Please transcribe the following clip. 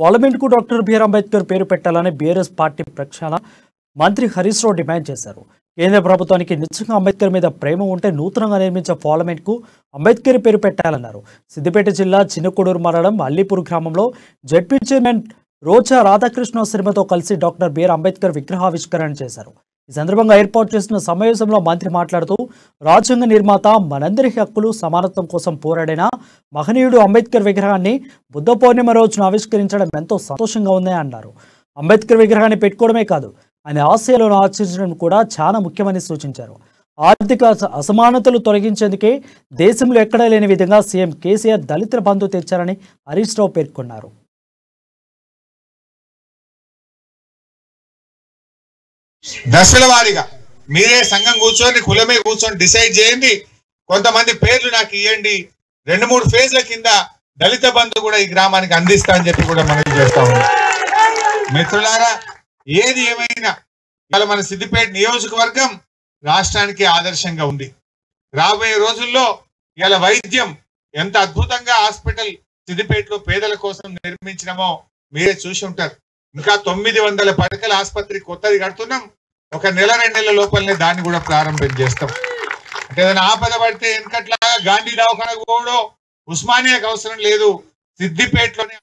పార్లమెంట్కు doctor BR Ambedkar పేరు పెట్టాలని BRS party ప్రక్షాళన మంత్రి హరీష్ రావు డిమాండ్ చేశారు. కేంద్ర ప్రభుత్వానికి నిజంగా అంబేద్కర్ మీద ప్రేమ ఉంటే నూతనంగా నిర్మించే పార్లమెంట్కు అంబేద్కర్ పేరు పెట్టాలన్నారు. సిద్దిపేట జిల్లా చిన్నకొడూరు మండలం అల్లీపూర్ గ్రామంలో జడ్పీ చైర్మన్ రోజా రాధాకృష్ణ శర్మతో కలిసి డాక్టర్ బిఆర్ అంబేద్కర్ విగ్రహావిష్కరణ చేశారు. ఈ సందర్భంగా ఏర్పాటు చేసిన సమావేశంలో మంత్రి మాట్లాడుతూ రాజ్యాంగ నిర్మాత మనందరి హక్కులు సమానత్వం కోసం పోరాడిన మహనీయుడు అంబేద్కర్ విగ్రహాన్ని బుద్ధ పౌర్ణిమ రోజున ఆవిష్కరించడం ఎంతో సంతోషంగా ఉందని అన్నారు. అంబేద్కర్ విగ్రహాన్ని పెట్టుకోవడమే కాదు ఆయన ఆశయాలను ఆచరించడం కూడా చాలా ముఖ్యమని సూచించారు. ఆర్థిక అసమానతలు తొలగించేందుకే దేశంలో ఎక్కడా లేని విధంగా సీఎం కేసీఆర్ దళితుల బంధు తెచ్చారని హరీష్ రావు పేర్కొన్నారు. దశల వారీగా. మీరే సంఘం కూర్చొని కులమే కూర్చొని డిసైడ్ చేయండి. కొంతమంది పేర్లు నాకు ఇవ్వండి రెండు మూడు ఫేజ్ల కింద దళిత బంధు కూడా ఈ గ్రామానికి అందిస్తా అని చెప్పి కూడా మనం చేస్తా ఉన్నాం. మిత్రులారా ఏది ఏమైనా ఇవాళ మన సిద్దిపేట నియోజకవర్గం రాష్ట్రానికి ఆదర్శంగా ఉంది. రాబోయే రోజుల్లో ఇవాళ వైద్యం ఎంత అద్భుతంగా హాస్పిటల్ సిద్దిపేటలో పేదల కోసం నిర్మించినమో మీరే చూసి ఉంటారు. ఇంకా తొమ్మిది వందల పడకల ఆసుపత్రి కొత్తది కడుతున్నాం. ఒక నెల రెండు నెలల లోపలనే దాన్ని కూడా ప్రారంభం చేస్తాం. అంటే ఏదైనా ఆపద పడితే ఎందుకట్లాగా? గాంధీ దవాఖానకు పోవడం? ఉస్మానియాకి అవసరం లేదు. సిద్దిపేటలోనే